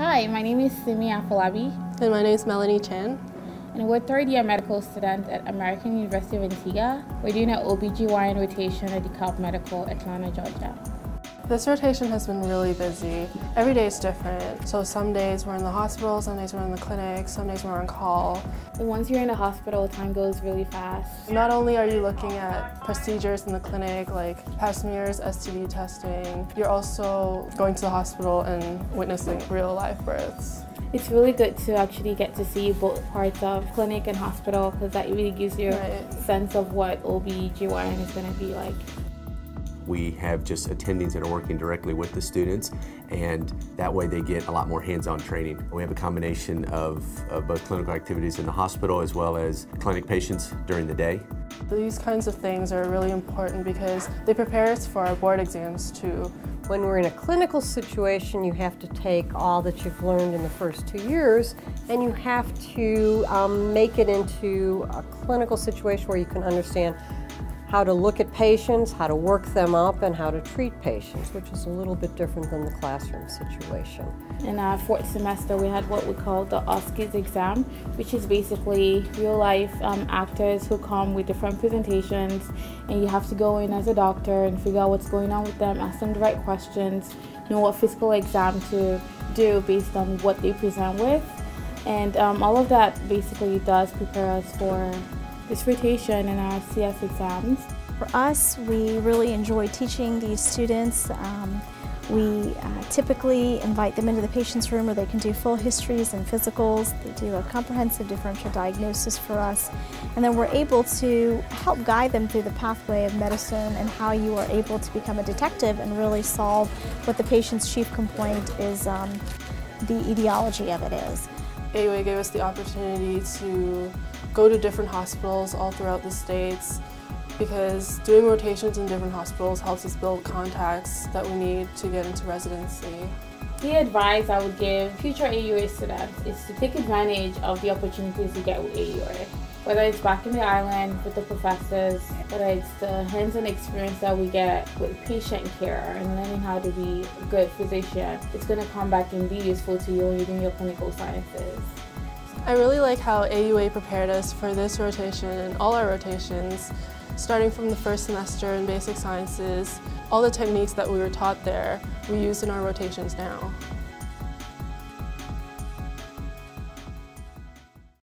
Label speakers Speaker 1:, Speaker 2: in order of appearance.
Speaker 1: Hi, my name is Simi Afolabi.
Speaker 2: And my name is Melanie Chan.
Speaker 1: And we're third year medical students at American University of Antigua. We're doing an OBGYN rotation at DeKalb Medical, Atlanta, Georgia.
Speaker 2: This rotation has been really busy. Every day is different. So some days we're in the hospital, some days we're in the clinic, some days we're on call.
Speaker 1: Once you're in the hospital, time goes really fast.
Speaker 2: Not only are you looking at procedures in the clinic like pap smears, STD testing, you're also going to the hospital and witnessing real life births.
Speaker 1: It's really good to actually get to see both parts of clinic and hospital because that really gives you right. a sense of what OB-GYN is going to be like.
Speaker 3: We have just attendings that are working directly with the students and that way they get a lot more hands-on training. We have a combination of, of both clinical activities in the hospital as well as clinic patients during the day.
Speaker 2: These kinds of things are really important because they prepare us for our board exams too.
Speaker 4: When we're in a clinical situation, you have to take all that you've learned in the first two years and you have to um, make it into a clinical situation where you can understand how to look at patients, how to work them up, and how to treat patients, which is a little bit different than the classroom situation.
Speaker 1: In our fourth semester, we had what we call the OSCEs exam, which is basically real life um, actors who come with different presentations, and you have to go in as a doctor and figure out what's going on with them, ask them the right questions, know what physical exam to do based on what they present with. And um, all of that basically does prepare us for this rotation in our CS exams.
Speaker 5: For us, we really enjoy teaching these students. Um, we uh, typically invite them into the patient's room where they can do full histories and physicals. They do a comprehensive differential diagnosis for us. And then we're able to help guide them through the pathway of medicine and how you are able to become a detective and really solve what the patient's chief complaint is, um, the etiology of it is.
Speaker 2: AUA gave us the opportunity to go to different hospitals all throughout the states because doing rotations in different hospitals helps us build contacts that we need to get into residency.
Speaker 1: The advice I would give future AUA students is to take advantage of the opportunities you get with AUA. Whether it's back in the island with the professors, whether it's the hands-on experience that we get with patient care and learning how to be a good physician, it's going to come back and be useful to you when you're doing your clinical sciences.
Speaker 2: I really like how AUA prepared us for this rotation and all our rotations, starting from the first semester in basic sciences. All the techniques that we were taught there, we use in our rotations now.